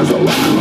as a lamb.